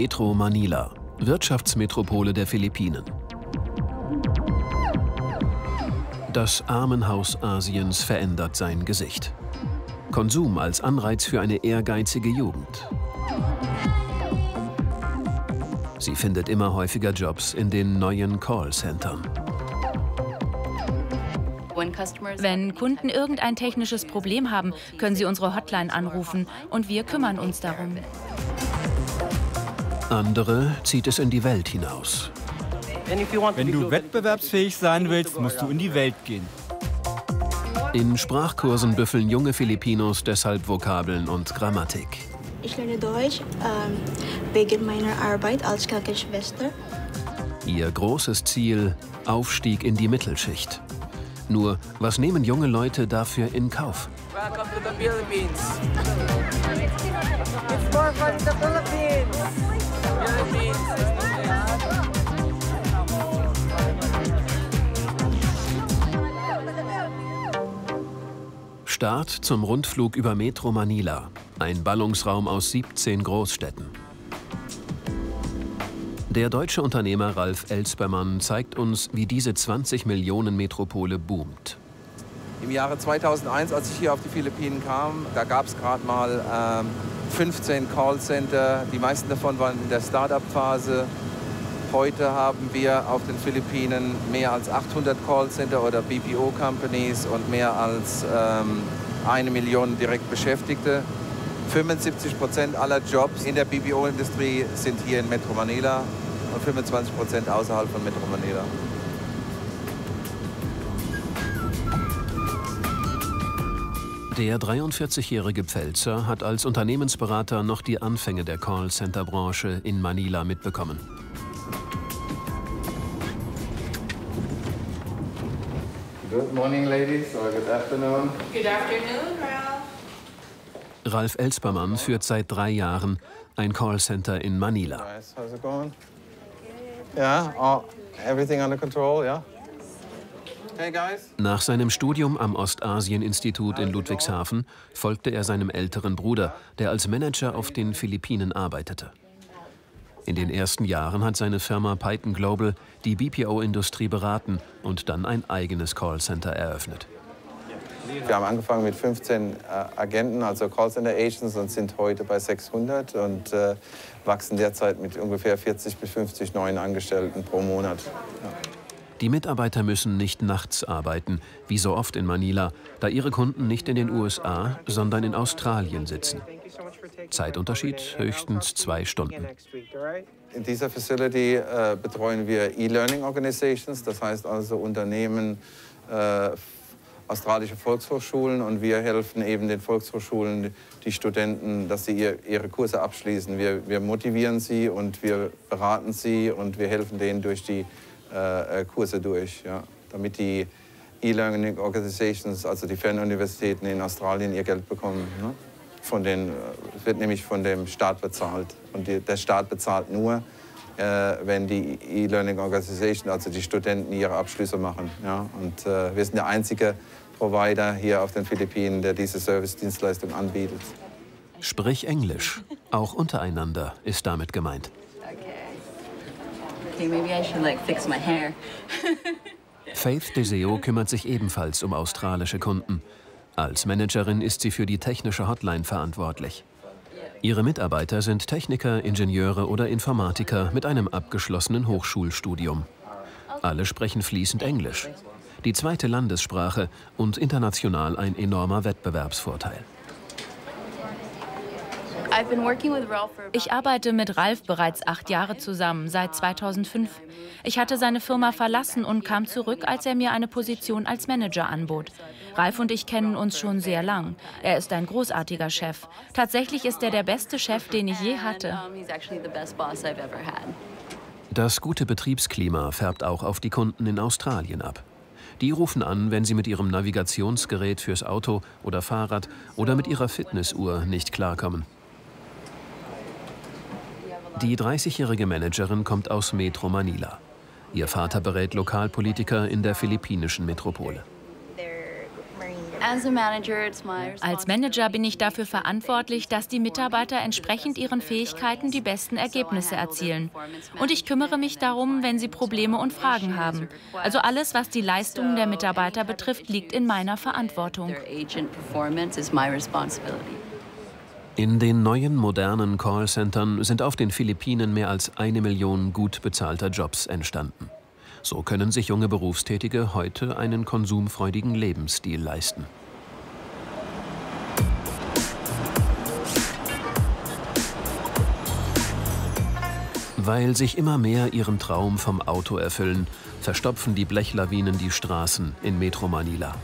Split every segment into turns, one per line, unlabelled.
Metro Manila, Wirtschaftsmetropole der Philippinen. Das Armenhaus Asiens verändert sein Gesicht. Konsum als Anreiz für eine ehrgeizige Jugend. Sie findet immer häufiger Jobs in den neuen Callcentern.
Wenn Kunden irgendein technisches Problem haben, können sie unsere Hotline anrufen und wir kümmern uns darum.
Andere zieht es in die Welt hinaus.
Wenn du wettbewerbsfähig sein willst, musst du in die Welt gehen.
In Sprachkursen büffeln junge Filipinos deshalb Vokabeln und Grammatik.
Ich lerne Deutsch ähm, wegen meiner Arbeit als Krankenschwester.
Ihr großes Ziel, Aufstieg in die Mittelschicht. Nur, was nehmen junge Leute dafür in Kauf?
Welcome to the Philippines. It's more fun in the Philippines.
Start zum Rundflug über Metro Manila, ein Ballungsraum aus 17 Großstädten. Der deutsche Unternehmer Ralf Elspermann zeigt uns, wie diese 20 Millionen Metropole boomt.
Im Jahre 2001, als ich hier auf die Philippinen kam, da gab es gerade mal ähm, 15 Callcenter. Die meisten davon waren in der Start-up-Phase. Heute haben wir auf den Philippinen mehr als 800 Callcenter oder BPO-Companies und mehr als ähm, eine Million direkt Beschäftigte. 75 Prozent aller Jobs in der BPO-Industrie sind hier in Metro Manila und 25 Prozent außerhalb von Metro Manila.
Der 43-jährige Pfälzer hat als Unternehmensberater noch die Anfänge der Callcenter-Branche in Manila mitbekommen.
Good morning, ladies, or good afternoon.
Good afternoon, Ralph.
Ralf Elspermann führt seit drei Jahren ein Callcenter in Manila.
Guys, how's it going? Yeah, all, everything under control, yeah?
Nach seinem Studium am Ostasien-Institut in Ludwigshafen folgte er seinem älteren Bruder, der als Manager auf den Philippinen arbeitete. In den ersten Jahren hat seine Firma Python Global die BPO-Industrie beraten und dann ein eigenes Callcenter eröffnet.
Wir haben angefangen mit 15 äh, Agenten, also Callcenter Agents, und sind heute bei 600 und äh, wachsen derzeit mit ungefähr 40 bis 50 neuen Angestellten pro Monat. Ja.
Die Mitarbeiter müssen nicht nachts arbeiten, wie so oft in Manila, da ihre Kunden nicht in den USA, sondern in Australien sitzen. Zeitunterschied höchstens zwei Stunden.
In dieser Facility äh, betreuen wir E-Learning Organizations, das heißt also Unternehmen, äh, australische Volkshochschulen und wir helfen eben den Volkshochschulen, die Studenten, dass sie ihr, ihre Kurse abschließen. Wir, wir, motivieren sie und wir beraten sie und wir helfen denen durch die äh, Kurse durch, ja, damit die E-Learning Organizations, also die Fernuniversitäten in Australien, ihr Geld bekommen. Ne? Von den, es wird nämlich von dem Staat bezahlt. Und die, der Staat bezahlt nur, äh, wenn die E-Learning Organization, also die Studenten, ihre Abschlüsse machen. Ja? Und äh, wir sind der einzige Provider hier auf den Philippinen, der diese Service-Dienstleistung anbietet.
Sprich Englisch. Auch untereinander ist damit gemeint.
Okay, maybe I should like fix my hair.
Faith Deseo kümmert sich ebenfalls um australische Kunden. Als Managerin ist sie für die technische Hotline verantwortlich. Ihre Mitarbeiter sind Techniker, Ingenieure oder Informatiker mit einem abgeschlossenen Hochschulstudium. Alle sprechen fließend Englisch. Die zweite Landessprache und international ein enormer Wettbewerbsvorteil.
Ich arbeite mit Ralf bereits acht Jahre zusammen, seit 2005. Ich hatte seine Firma verlassen und kam zurück, als er mir eine Position als Manager anbot. Ralf und ich kennen uns schon sehr lang. Er ist ein großartiger Chef. Tatsächlich ist er der beste Chef, den ich je hatte.
Das gute Betriebsklima färbt auch auf die Kunden in Australien ab. Die rufen an, wenn sie mit ihrem Navigationsgerät fürs Auto oder Fahrrad oder mit ihrer Fitnessuhr nicht klarkommen. Die 30-jährige Managerin kommt aus Metro Manila. Ihr Vater berät Lokalpolitiker in der philippinischen Metropole.
Als Manager bin ich dafür verantwortlich, dass die Mitarbeiter entsprechend ihren Fähigkeiten die besten Ergebnisse erzielen. Und ich kümmere mich darum, wenn sie Probleme und Fragen haben. Also alles, was die Leistungen der Mitarbeiter betrifft, liegt in meiner Verantwortung.
In den neuen modernen Callcentern sind auf den Philippinen mehr als eine Million gut bezahlter Jobs entstanden. So können sich junge Berufstätige heute einen konsumfreudigen Lebensstil leisten. Weil sich immer mehr ihren Traum vom Auto erfüllen, verstopfen die Blechlawinen die Straßen in Metro Manila.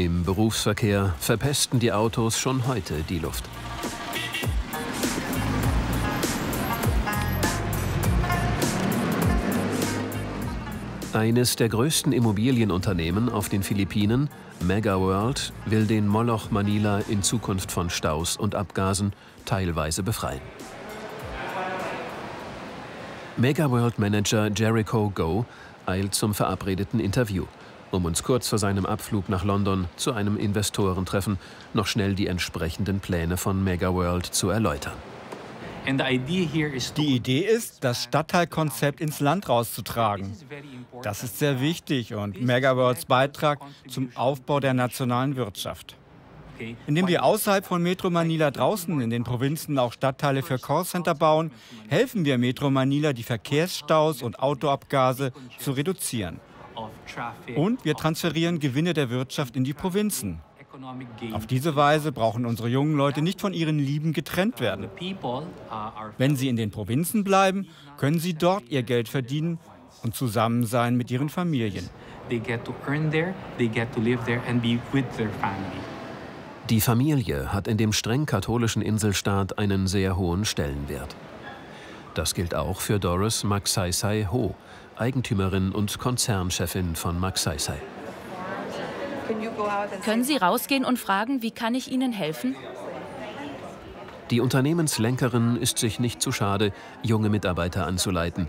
Im Berufsverkehr verpesten die Autos schon heute die Luft. Eines der größten Immobilienunternehmen auf den Philippinen, Mega World, will den Moloch Manila in Zukunft von Staus und Abgasen teilweise befreien. Mega World Manager Jericho Go eilt zum verabredeten Interview, um uns kurz vor seinem Abflug nach London zu einem Investorentreffen noch schnell die entsprechenden Pläne von Mega World zu erläutern.
Die Idee ist, das Stadtteilkonzept ins Land rauszutragen. Das ist sehr wichtig und Megaworlds Beitrag zum Aufbau der nationalen Wirtschaft. Indem wir außerhalb von Metro Manila draußen in den Provinzen auch Stadtteile für Callcenter bauen, helfen wir Metro Manila, die Verkehrsstaus und Autoabgase zu reduzieren. Und wir transferieren Gewinne der Wirtschaft in die Provinzen. Auf diese Weise brauchen unsere jungen Leute nicht von ihren Lieben getrennt werden. Wenn sie in den Provinzen bleiben, können sie dort ihr Geld verdienen und zusammen sein mit ihren Familien.
Die Familie hat in dem streng katholischen Inselstaat einen sehr hohen Stellenwert. Das gilt auch für Doris Magsaysay Ho, Eigentümerin und Konzernchefin von Magsaysay.
Können Sie rausgehen und fragen, wie kann ich Ihnen helfen?
Die Unternehmenslenkerin ist sich nicht zu schade, junge Mitarbeiter anzuleiten.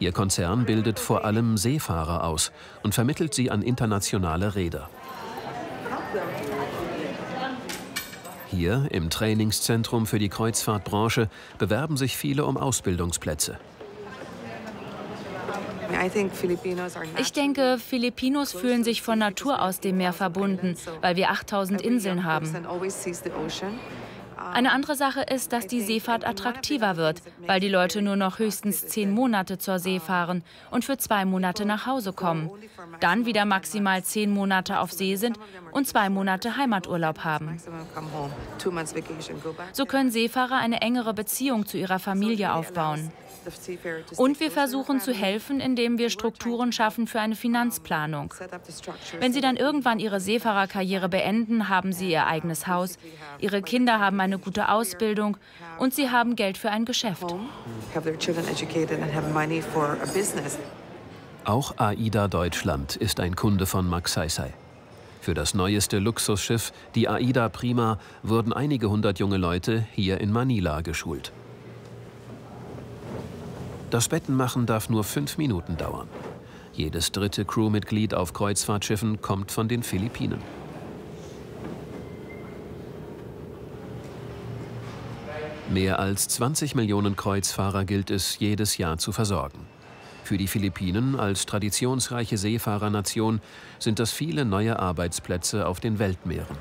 Ihr Konzern bildet vor allem Seefahrer aus und vermittelt sie an internationale Räder. Hier im Trainingszentrum für die Kreuzfahrtbranche bewerben sich viele um Ausbildungsplätze.
Ich denke, Filipinos fühlen sich von Natur aus dem Meer verbunden, weil wir 8000 Inseln haben. Eine andere Sache ist, dass die Seefahrt attraktiver wird, weil die Leute nur noch höchstens zehn Monate zur See fahren und für zwei Monate nach Hause kommen, dann wieder maximal zehn Monate auf See sind und zwei Monate Heimaturlaub haben. So können Seefahrer eine engere Beziehung zu ihrer Familie aufbauen. Und wir versuchen zu helfen, indem wir Strukturen schaffen für eine Finanzplanung. Wenn Sie dann irgendwann Ihre Seefahrerkarriere beenden, haben Sie Ihr eigenes Haus, Ihre Kinder haben eine gute Ausbildung und Sie haben Geld für ein Geschäft.
Auch AIDA Deutschland ist ein Kunde von Max Seisei. Für das neueste Luxusschiff, die AIDA Prima, wurden einige hundert junge Leute hier in Manila geschult. Das Bettenmachen darf nur fünf Minuten dauern. Jedes dritte Crewmitglied auf Kreuzfahrtschiffen kommt von den Philippinen. Mehr als 20 Millionen Kreuzfahrer gilt es jedes Jahr zu versorgen. Für die Philippinen als traditionsreiche Seefahrernation sind das viele neue Arbeitsplätze auf den Weltmeeren.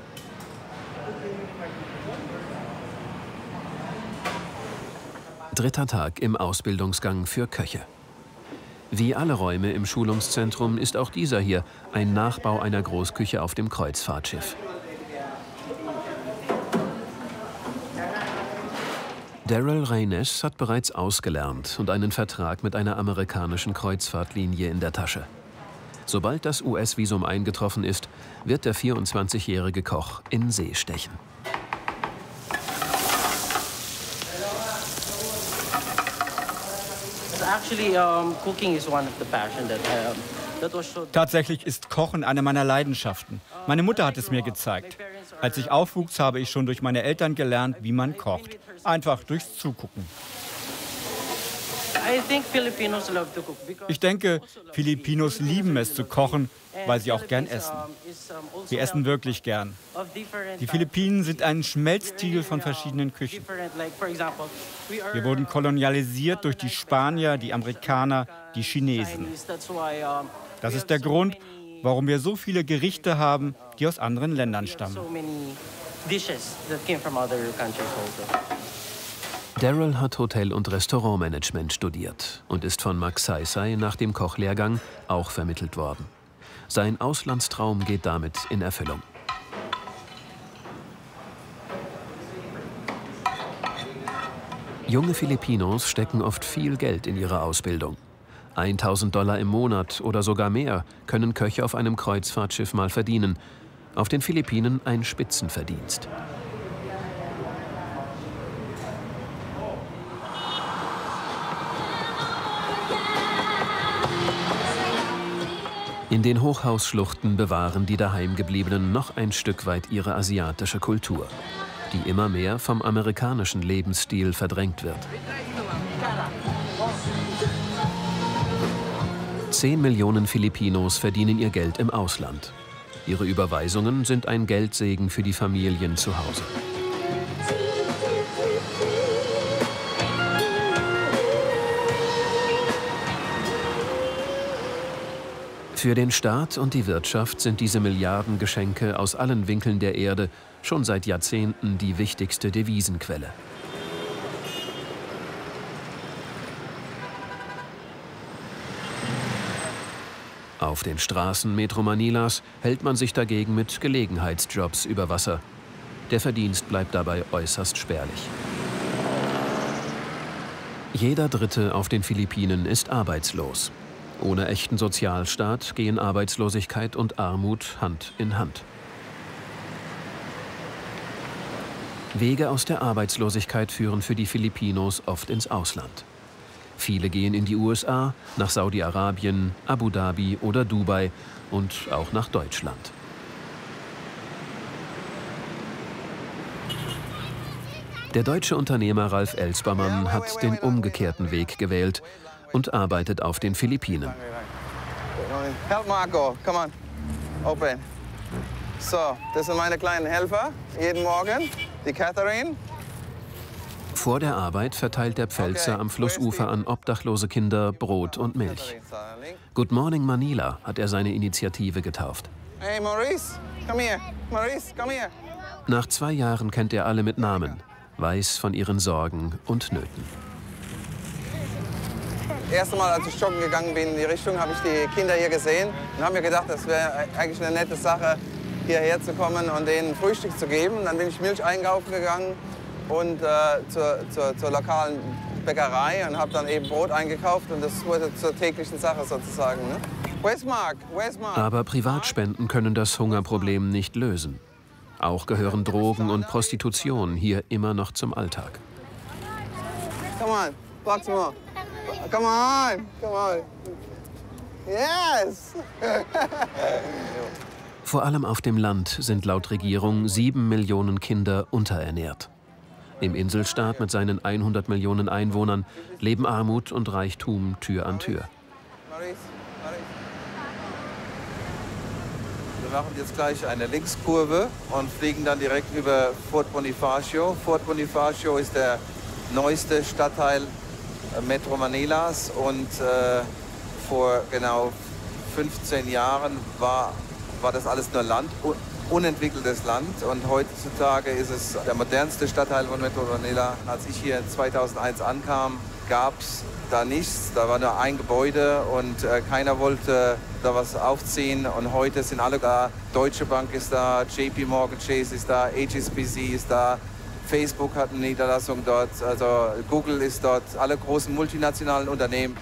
Dritter Tag im Ausbildungsgang für Köche. Wie alle Räume im Schulungszentrum ist auch dieser hier ein Nachbau einer Großküche auf dem Kreuzfahrtschiff. Daryl Reynes hat bereits ausgelernt und einen Vertrag mit einer amerikanischen Kreuzfahrtlinie in der Tasche. Sobald das US-Visum eingetroffen ist, wird der 24-jährige Koch in See stechen.
Tatsächlich ist Kochen eine meiner Leidenschaften. Meine Mutter hat es mir gezeigt. Als ich aufwuchs, habe ich schon durch meine Eltern gelernt, wie man kocht. Einfach durchs Zugucken. Ich denke, Filipinos lieben es zu kochen, weil sie auch gern essen. Sie essen wirklich gern. Die Philippinen sind ein Schmelztiegel von verschiedenen Küchen. Wir wurden kolonialisiert durch die Spanier, die Amerikaner, die Chinesen. Das ist der Grund, warum wir so viele Gerichte haben, die aus anderen Ländern stammen.
Daryl hat Hotel- und Restaurantmanagement studiert und ist von Max Saisai nach dem Kochlehrgang auch vermittelt worden. Sein Auslandstraum geht damit in Erfüllung. Junge Filipinos stecken oft viel Geld in ihre Ausbildung. 1000 Dollar im Monat oder sogar mehr können Köche auf einem Kreuzfahrtschiff mal verdienen. Auf den Philippinen ein Spitzenverdienst. In den Hochhausschluchten bewahren die Daheimgebliebenen noch ein Stück weit ihre asiatische Kultur, die immer mehr vom amerikanischen Lebensstil verdrängt wird. Zehn Millionen Filipinos verdienen ihr Geld im Ausland. Ihre Überweisungen sind ein Geldsegen für die Familien zu Hause. Für den Staat und die Wirtschaft sind diese Milliardengeschenke aus allen Winkeln der Erde schon seit Jahrzehnten die wichtigste Devisenquelle. Auf den Straßen Metro Manilas hält man sich dagegen mit Gelegenheitsjobs über Wasser. Der Verdienst bleibt dabei äußerst spärlich. Jeder Dritte auf den Philippinen ist arbeitslos. Ohne echten Sozialstaat gehen Arbeitslosigkeit und Armut Hand in Hand. Wege aus der Arbeitslosigkeit führen für die Filipinos oft ins Ausland. Viele gehen in die USA, nach Saudi-Arabien, Abu Dhabi oder Dubai und auch nach Deutschland. Der deutsche Unternehmer Ralf Elspermann hat den umgekehrten Weg gewählt und arbeitet auf den Philippinen.
Help Marco, come on, open. So, das sind meine kleinen Helfer, jeden Morgen, die Catherine.
Vor der Arbeit verteilt der Pfälzer am Flussufer an obdachlose Kinder Brot und Milch. Good Morning Manila hat er seine Initiative getauft.
Hey Maurice, come here. Maurice, come here.
Nach zwei Jahren kennt er alle mit Namen, weiß von ihren Sorgen und Nöten.
Das erste Mal, als ich joggen gegangen bin in die Richtung, habe ich die Kinder hier gesehen und habe mir gedacht, das wäre eigentlich eine nette Sache, hierher zu kommen und denen Frühstück zu geben. Dann bin ich Milch einkaufen gegangen und äh, zur, zur, zur, lokalen Bäckerei und habe dann eben Brot eingekauft und das wurde zur täglichen Sache sozusagen. Ne? Where's Mark? Where's Mark?
Aber Privatspenden können das Hungerproblem nicht lösen. Auch gehören Drogen und Prostitution hier immer noch zum Alltag.
Come on, lots more. Come on, come on. Yes!
Vor allem auf dem Land sind laut Regierung sieben Millionen Kinder unterernährt. Im Inselstaat mit seinen 100 Millionen Einwohnern leben Armut und Reichtum Tür an Tür.
Wir machen jetzt gleich eine Linkskurve und fliegen dann direkt über Fort Bonifacio. Fort Bonifacio ist der neueste Stadtteil Metro Manilas und äh, vor genau 15 Jahren war, war das alles nur Land, unentwickeltes Land und heutzutage ist es der modernste Stadtteil von Metro Manila. Als ich hier 2001 ankam, gab es da nichts, da war nur ein Gebäude und äh, keiner wollte da was aufziehen und heute sind alle da. Deutsche Bank ist da, JP Morgan Chase ist da, HSBC ist da, Facebook hat eine Niederlassung dort, also Google ist dort, alle großen multinationalen Unternehmen.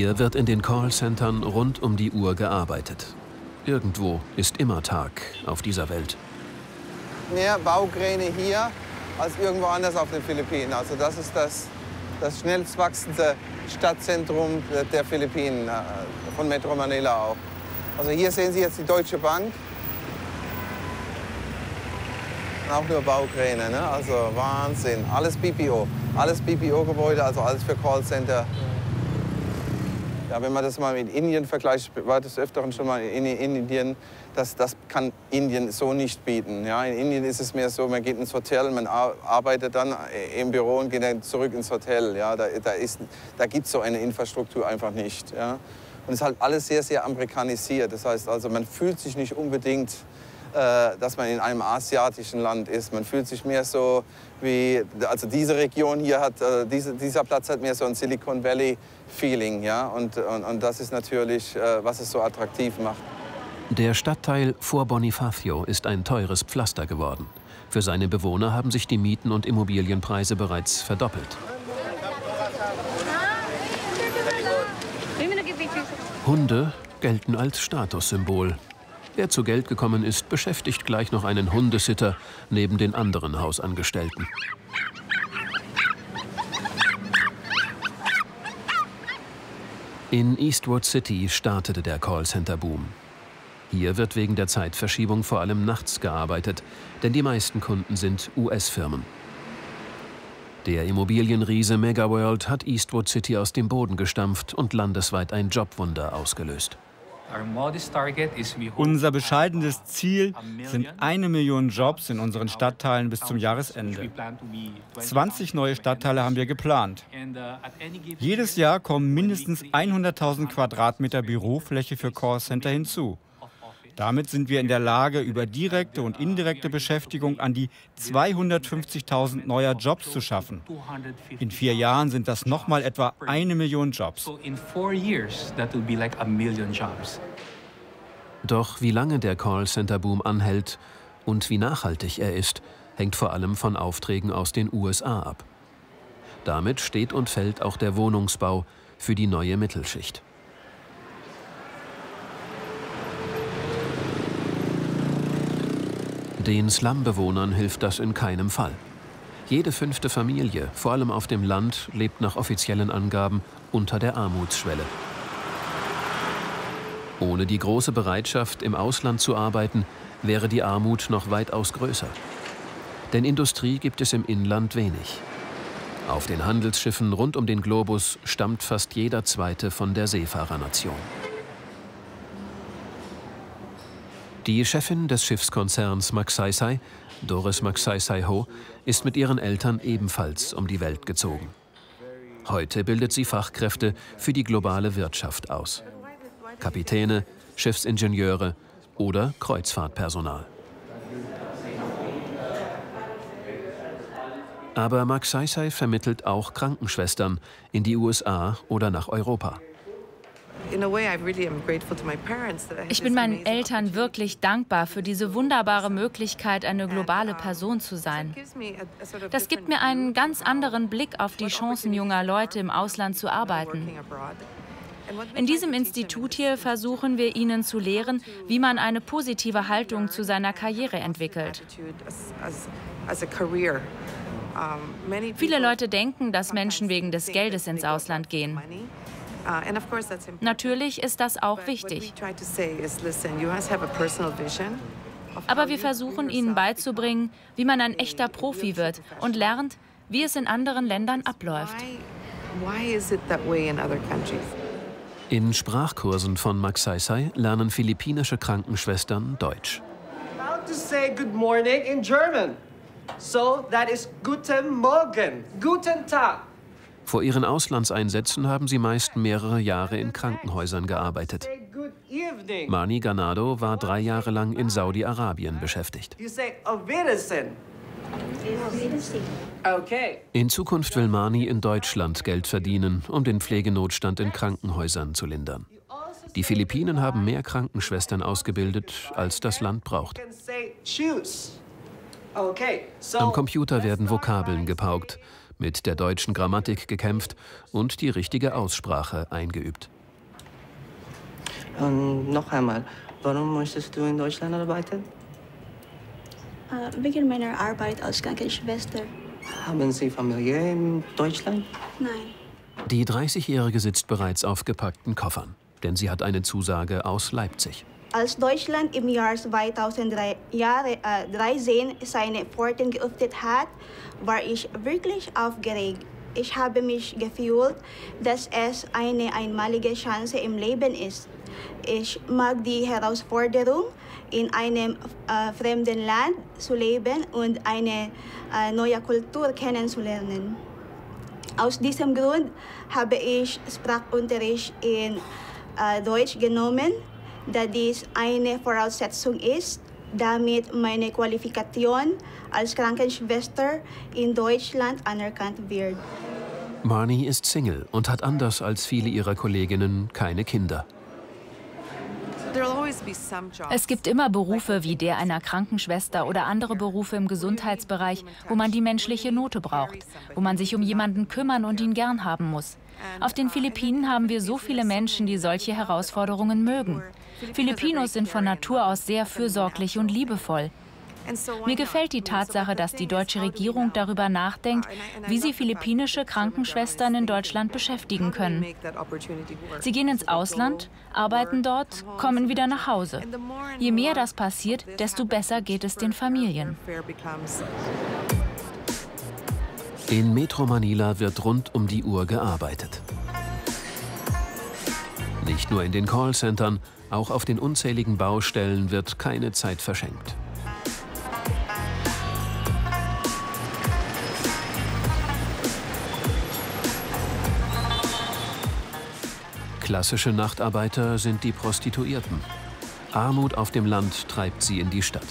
Hier wird in den Callcentern rund um die Uhr gearbeitet. Irgendwo ist immer Tag auf dieser Welt.
Mehr Baukräne hier als irgendwo anders auf den Philippinen. Also das ist das, das schnellst wachsende Stadtzentrum der Philippinen, äh, von Metro Manila auch. Also hier sehen Sie jetzt die Deutsche Bank. auch nur Baukräne. Ne? Also Wahnsinn. Alles BPO. Alles BPO-Gebäude, also alles für Callcenter. Ja, wenn man das mal mit Indien vergleicht, ich war des Öfteren schon mal in, in Indien, das, das kann Indien so nicht bieten. Ja, in Indien ist es mehr so, man geht ins Hotel, man arbeitet dann im Büro und geht dann zurück ins Hotel. Ja, da da, da gibt es so eine Infrastruktur einfach nicht. Ja. Und es ist halt alles sehr, sehr amerikanisiert. Das heißt also, man fühlt sich nicht unbedingt äh, dass man in einem asiatischen Land ist. Man fühlt sich mehr so wie, also diese Region hier hat, äh, diese, dieser Platz hat mehr so ein Silicon Valley Feeling, ja, und, und, und das ist natürlich, äh, was es so attraktiv macht.
Der Stadtteil vor Bonifacio ist ein teures Pflaster geworden. Für seine Bewohner haben sich die Mieten und Immobilienpreise bereits verdoppelt. Hunde gelten als Statussymbol. Wer zu Geld gekommen ist, beschäftigt gleich noch einen Hundesitter neben den anderen Hausangestellten. In Eastwood City startete der Callcenter-Boom. Hier wird wegen der Zeitverschiebung vor allem nachts gearbeitet, denn die meisten Kunden sind US-Firmen. Der Immobilienriese Megaworld hat Eastwood City aus dem Boden gestampft und landesweit ein Jobwunder ausgelöst.
Unser bescheidenes Ziel sind eine Million Jobs in unseren Stadtteilen bis zum Jahresende. 20 neue Stadtteile haben wir geplant. Jedes Jahr kommen mindestens 100.000 Quadratmeter Bürofläche für Callcenter hinzu. Damit sind wir in der Lage, über direkte und indirekte Beschäftigung an die 250.000 neuer Jobs zu schaffen. In vier Jahren sind das nochmal etwa eine Million Jobs.
Doch wie lange der Callcenter-Boom anhält und wie nachhaltig er ist, hängt vor allem von Aufträgen aus den USA ab. Damit steht und fällt auch der Wohnungsbau für die neue Mittelschicht. Den Slumbewohnern hilft das in keinem Fall. Jede fünfte Familie, vor allem auf dem Land, lebt nach offiziellen Angaben unter der Armutsschwelle. Ohne die große Bereitschaft, im Ausland zu arbeiten, wäre die Armut noch weitaus größer. Denn Industrie gibt es im Inland wenig. Auf den Handelsschiffen rund um den Globus stammt fast jeder zweite von der Seefahrernation. Die Chefin des Schiffskonzerns Magsaysay, Doris Magsaysay Ho, ist mit ihren Eltern ebenfalls um die Welt gezogen. Heute bildet sie Fachkräfte für die globale Wirtschaft aus. Kapitäne, Schiffsingenieure oder Kreuzfahrtpersonal. Aber Magsaysay vermittelt auch Krankenschwestern in die USA oder nach Europa.
Ich bin meinen Eltern wirklich dankbar für diese wunderbare Möglichkeit, eine globale Person zu sein. Das gibt mir einen ganz anderen Blick auf die Chancen junger Leute im Ausland zu arbeiten. In diesem Institut hier versuchen wir Ihnen zu lehren, wie man eine positive Haltung zu seiner Karriere entwickelt. Viele Leute denken, dass Menschen wegen des Geldes ins Ausland gehen. Uh, Natürlich ist das auch wichtig. Aber wir versuchen ihnen beizubringen, wie man ein echter Profi wird und lernt, wie es in anderen Ländern abläuft.
In Sprachkursen von Max Saisai lernen philippinische Krankenschwestern Deutsch.
How to say good morning in German? So that is guten Morgen, guten Tag.
Vor ihren Auslandseinsätzen haben sie meist mehrere Jahre in Krankenhäusern gearbeitet. Mani Ganado war drei Jahre lang in Saudi-Arabien beschäftigt. In Zukunft will Mani in Deutschland Geld verdienen, um den Pflegenotstand in Krankenhäusern zu lindern. Die Philippinen haben mehr Krankenschwestern ausgebildet, als das Land braucht. Am Computer werden Vokabeln gepaukt mit der deutschen Grammatik gekämpft und die richtige Aussprache eingeübt.
Und noch einmal, warum möchtest du in Deutschland arbeiten?
Uh, wegen meiner Arbeit als Krankenschwester.
Haben Sie Familie in Deutschland?
Nein.
Die 30-Jährige sitzt bereits auf gepackten Koffern, denn sie hat eine Zusage aus Leipzig.
Als Deutschland im Jahr 2013 äh, seine Pforten geöffnet hat, war ich wirklich aufgeregt. Ich habe mich gefühlt, dass es eine einmalige Chance im Leben ist. Ich mag die Herausforderung, in einem äh, fremden Land zu leben und eine äh, neue Kultur kennenzulernen. Aus diesem Grund habe ich Sprachunterricht in äh, Deutsch genommen, da dies eine Voraussetzung ist, damit meine Qualifikation als Krankenschwester in Deutschland anerkannt wird.
Marnie ist Single und hat anders als viele ihrer Kolleginnen keine Kinder.
Es gibt immer Berufe wie der einer Krankenschwester oder andere Berufe im Gesundheitsbereich, wo man die menschliche Note braucht, wo man sich um jemanden kümmern und ihn gern haben muss. Auf den Philippinen haben wir so viele Menschen, die solche Herausforderungen mögen. Filipinos sind von Natur aus sehr fürsorglich und liebevoll. Mir gefällt die Tatsache, dass die deutsche Regierung darüber nachdenkt, wie sie philippinische Krankenschwestern in Deutschland beschäftigen können. Sie gehen ins Ausland, arbeiten dort, kommen wieder nach Hause. Je mehr das passiert, desto besser geht es den Familien.
In Metro Manila wird rund um die Uhr gearbeitet. Nicht nur in den Callcentern, auch auf den unzähligen Baustellen wird keine Zeit verschenkt. Klassische Nachtarbeiter sind die Prostituierten. Armut auf dem Land treibt sie in die Stadt.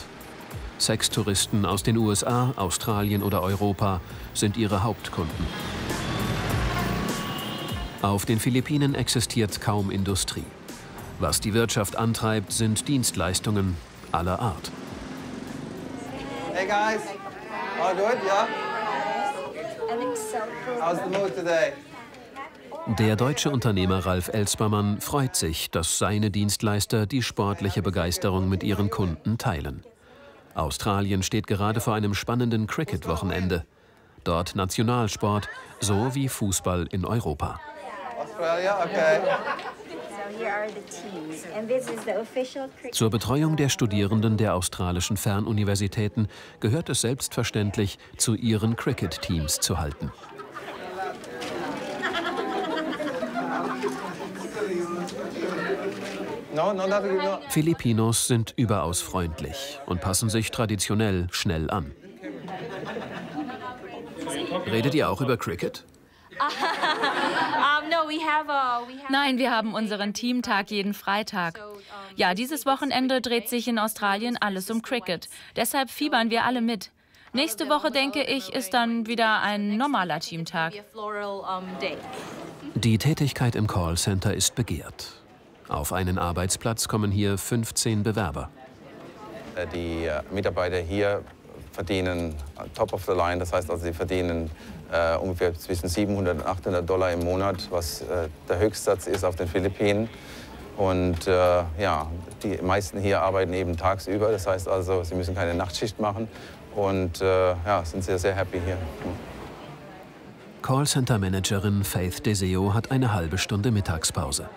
Sextouristen aus den USA, Australien oder Europa sind ihre Hauptkunden. Auf den Philippinen existiert kaum Industrie. Was die Wirtschaft antreibt, sind Dienstleistungen aller Art.
Hey guys, all good, yeah? How's the mood today?
Der deutsche Unternehmer Ralf Elspermann freut sich, dass seine Dienstleister die sportliche Begeisterung mit ihren Kunden teilen. Australien steht gerade vor einem spannenden Cricket-Wochenende. Dort Nationalsport, so wie Fußball in Europa. Zur Betreuung der Studierenden der australischen Fernuniversitäten gehört es selbstverständlich, zu ihren Cricket-Teams zu halten. Filipinos sind überaus freundlich und passen sich traditionell schnell an. Redet ihr auch über Cricket?
Nein, wir haben unseren Teamtag jeden Freitag. Ja, dieses Wochenende dreht sich in Australien alles um Cricket. Deshalb fiebern wir alle mit. Nächste Woche, denke ich, ist dann wieder ein normaler Teamtag.
Die Tätigkeit im Callcenter ist begehrt. Auf einen Arbeitsplatz kommen hier 15 Bewerber.
Äh, die äh, Mitarbeiter hier verdienen top of the line, das heißt also, sie verdienen äh, ungefähr zwischen 700 und 800 Dollar im Monat, was äh, der Höchstsatz ist auf den Philippinen. Und äh, ja, die meisten hier arbeiten eben tagsüber, das heißt also, sie müssen keine Nachtschicht machen und äh, ja, sind sehr, sehr happy hier.
Callcenter-Managerin Faith Deseo hat eine halbe Stunde Mittagspause.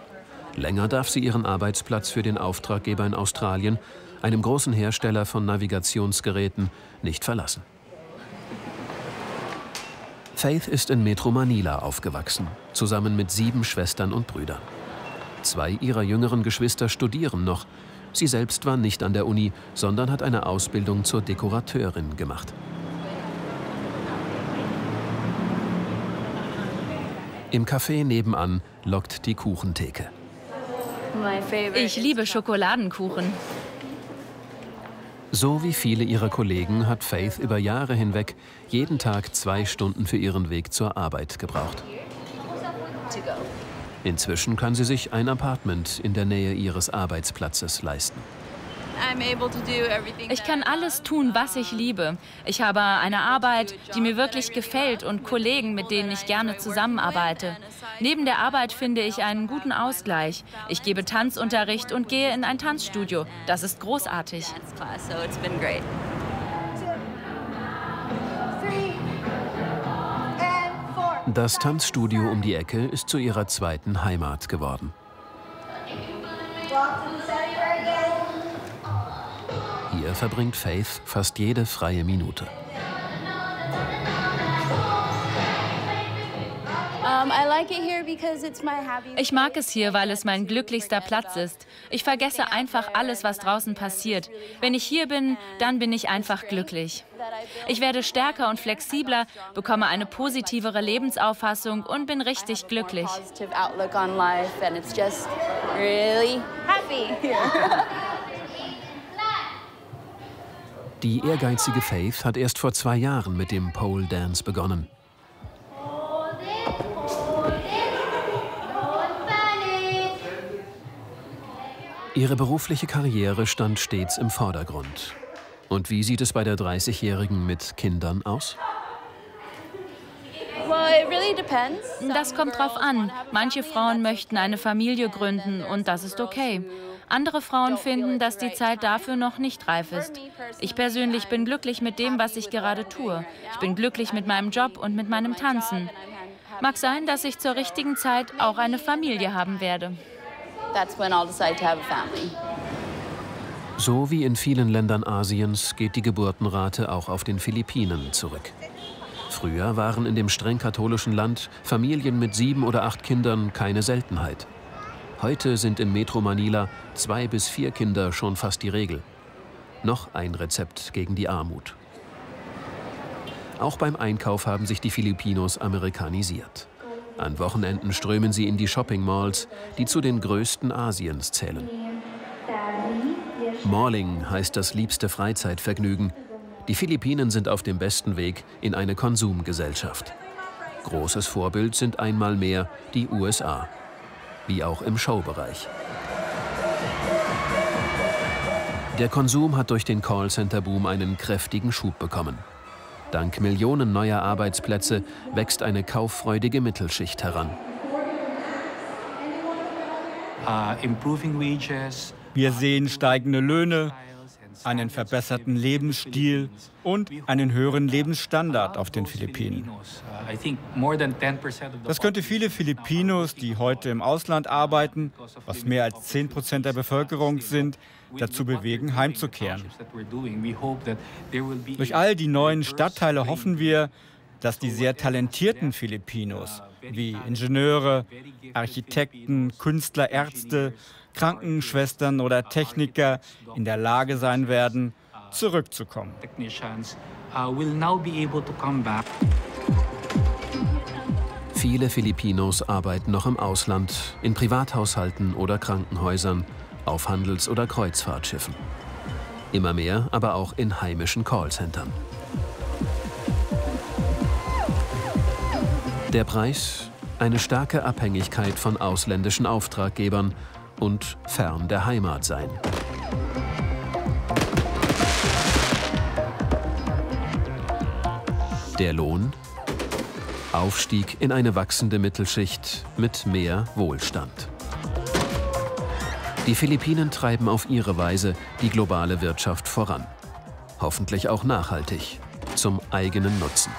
Länger darf sie ihren Arbeitsplatz für den Auftraggeber in Australien, einem großen Hersteller von Navigationsgeräten, nicht verlassen. Faith ist in Metro Manila aufgewachsen, zusammen mit sieben Schwestern und Brüdern. Zwei ihrer jüngeren Geschwister studieren noch. Sie selbst war nicht an der Uni, sondern hat eine Ausbildung zur Dekorateurin gemacht. Im Café nebenan lockt die Kuchentheke.
Ich liebe Schokoladenkuchen.
So wie viele ihrer Kollegen hat Faith über Jahre hinweg jeden Tag zwei Stunden für ihren Weg zur Arbeit gebraucht. Inzwischen kann sie sich ein Apartment in der Nähe ihres Arbeitsplatzes leisten.
Ich kann alles tun, was ich liebe. Ich habe eine Arbeit, die mir wirklich gefällt und Kollegen, mit denen ich gerne zusammenarbeite. Neben der Arbeit finde ich einen guten Ausgleich. Ich gebe Tanzunterricht und gehe in ein Tanzstudio. Das ist großartig.
Das Tanzstudio um die Ecke ist zu ihrer zweiten Heimat geworden. Hier verbringt Faith fast jede freie Minute.
Ich mag es hier, weil es mein glücklichster Platz ist. Ich vergesse einfach alles, was draußen passiert. Wenn ich hier bin, dann bin ich einfach glücklich. Ich werde stärker und flexibler, bekomme eine positivere Lebensauffassung und bin richtig glücklich.
Die ehrgeizige Faith hat erst vor zwei Jahren mit dem Pole Dance begonnen. Ihre berufliche Karriere stand stets im Vordergrund. Und wie sieht es bei der 30-Jährigen mit Kindern aus?
Das kommt drauf an. Manche Frauen möchten eine Familie gründen und das ist okay. Andere Frauen finden, dass die Zeit dafür noch nicht reif ist. Ich persönlich bin glücklich mit dem, was ich gerade tue. Ich bin glücklich mit meinem Job und mit meinem Tanzen. Mag sein, dass ich zur richtigen Zeit auch eine Familie haben werde that's when I'll decide to have a family.
So wie in vielen Ländern Asiens geht die Geburtenrate auch auf den Philippinen zurück. Früher waren in dem streng katholischen Land Familien mit sieben oder acht Kindern keine Seltenheit. Heute sind in Metro Manila zwei bis vier Kinder schon fast die Regel. Noch ein Rezept gegen die Armut. Auch beim Einkauf haben sich die Filipinos amerikanisiert. An Wochenenden strömen sie in die Shopping-Malls, die zu den größten Asiens zählen. Malling heißt das liebste Freizeitvergnügen. Die Philippinen sind auf dem besten Weg in eine Konsumgesellschaft. Großes Vorbild sind einmal mehr die USA, wie auch im Showbereich. Der Konsum hat durch den Callcenter-Boom einen kräftigen Schub bekommen. Dank Millionen neuer Arbeitsplätze wächst eine kauffreudige Mittelschicht heran.
Uh, Wir sehen steigende Löhne, einen verbesserten Lebensstil und einen höheren Lebensstandard auf den Philippinen. Das könnte viele Filipinos, die heute im Ausland arbeiten, was mehr als 10 Prozent der Bevölkerung sind, dazu bewegen, heimzukehren. Durch all die neuen Stadtteile hoffen wir, dass die sehr talentierten Filipinos wie Ingenieure, Architekten, Künstler, Ärzte, Krankenschwestern oder Techniker in der Lage sein werden, zurückzukommen.
Viele Filipinos arbeiten noch im Ausland, in Privathaushalten oder Krankenhäusern, auf Handels- oder Kreuzfahrtschiffen. Immer mehr aber auch in heimischen Callcentern. Der Preis? Eine starke Abhängigkeit von ausländischen Auftraggebern und fern der Heimat sein. Der Lohn? Aufstieg in eine wachsende Mittelschicht mit mehr Wohlstand. Die Philippinen treiben auf ihre Weise die globale Wirtschaft voran. Hoffentlich auch nachhaltig, zum eigenen Nutzen.